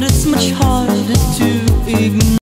but it's much harder